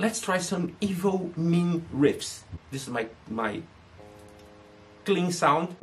let's try some evil mean riffs. This is my my clean sound.